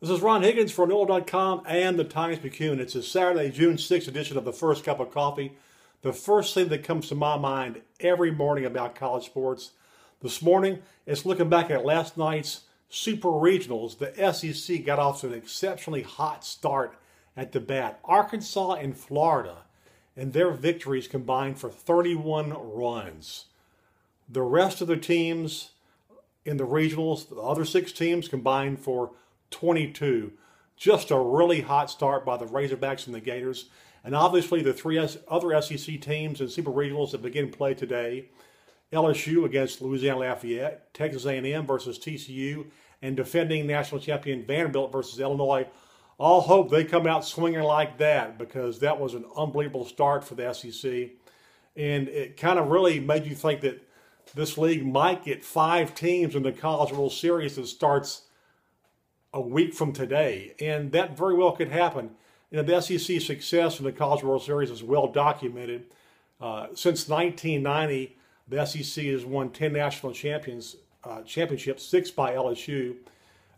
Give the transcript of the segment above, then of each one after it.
This is Ron Higgins for NOLA.com and the Times Picayune. It's a Saturday, June 6th edition of the First Cup of Coffee. The first thing that comes to my mind every morning about college sports. This morning, it's looking back at last night's Super Regionals. The SEC got off to an exceptionally hot start at the bat. Arkansas and Florida, and their victories combined for 31 runs. The rest of the teams in the regionals, the other six teams combined for 22. Just a really hot start by the Razorbacks and the Gators. And obviously the three other SEC teams and Super Regionals that begin play today. LSU against Louisiana Lafayette, Texas A&M versus TCU, and defending national champion Vanderbilt versus Illinois. All hope they come out swinging like that because that was an unbelievable start for the SEC. And it kind of really made you think that this league might get five teams in the College World Series that starts a week from today, and that very well could happen. You know, the SEC success in the College World Series is well documented. Uh, since 1990, the SEC has won 10 national champions uh, championships, six by LSU,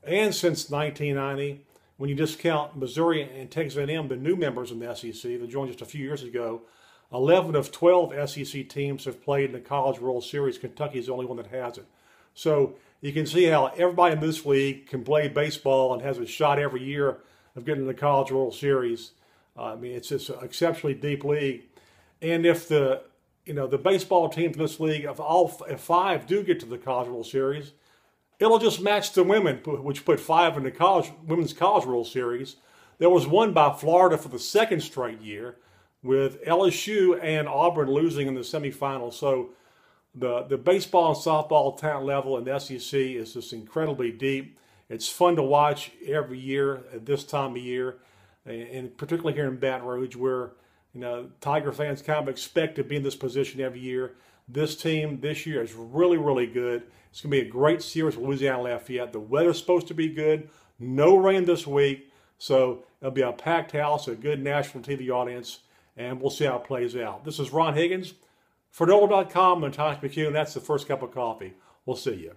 and since 1990, when you discount Missouri and Texas A&M, the new members in the SEC that joined just a few years ago, 11 of 12 SEC teams have played in the College World Series. Kentucky is the only one that hasn't. So you can see how everybody in this league can play baseball and has a shot every year of getting to the College World Series. Uh, I mean, it's just an exceptionally deep league. And if the you know the baseball teams in this league, if all if five do get to the College World Series, it'll just match the women, which put five in the college women's College World Series. There was one by Florida for the second straight year, with LSU and Auburn losing in the semifinals. So the the baseball and softball talent level in the SEC is just incredibly deep. It's fun to watch every year at this time of year, and particularly here in Baton Rouge, where you know Tiger fans kind of expect to be in this position every year. This team this year is really really good. It's going to be a great series with Louisiana Lafayette. The weather's supposed to be good. No rain this week, so it'll be a packed house, a good national TV audience, and we'll see how it plays out. This is Ron Higgins. For NOLA.com and Times Picayune, that's the first cup of coffee. We'll see you.